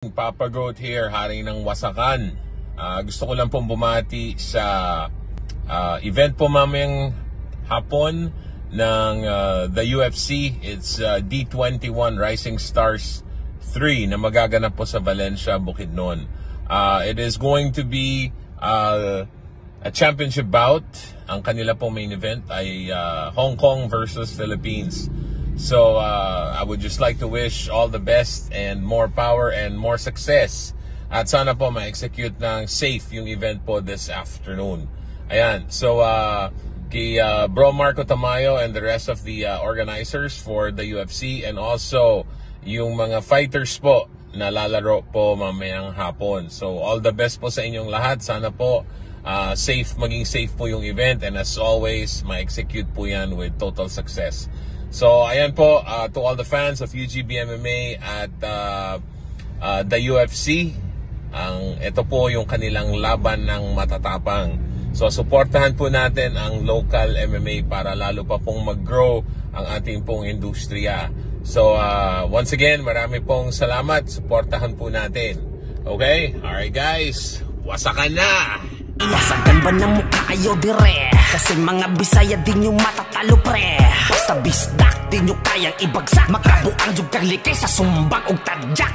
Papa Goat here, hari ng Wasakan. Ah, gusto ko lang pong bumati sa ah, event po mamayang hapon ng ah, the UFC. It's ah, D21 Rising Stars 3 na magaganap po sa Valencia, Bukidnon. Ah, it is going to be ah, a championship bout. Ang kanila pong main event ay ah, Hong Kong versus Philippines. So uh, I would just like to wish all the best and more power and more success. At sana po ma-execute ng safe yung event po this afternoon. Ayan. So uh, kay uh, Bro Marco Tamayo and the rest of the uh, organizers for the UFC and also yung mga fighters po na lalaro po mamayang hapon. So all the best po sa inyong lahat. Sana po uh, safe, maging safe po yung event and as always, ma-execute po yan with total success. So, ayan po, uh, to all the fans of UGB MMA at uh, uh, the UFC, ang ito po yung kanilang laban ng matatapang. So, suportahan po natin ang local MMA para lalo pa pong mag-grow ang ating pong industriya. So, uh, once again, marami pong salamat. Suportahan po natin. Okay? Alright guys, wasakan na! Iyasagan ba ng mukha kayo dire? Kasi mga bisaya din yung matatalo pre Basta bisdak di nyo kayang ibagsak. Makabuang yung kang sa sumbang og tadyak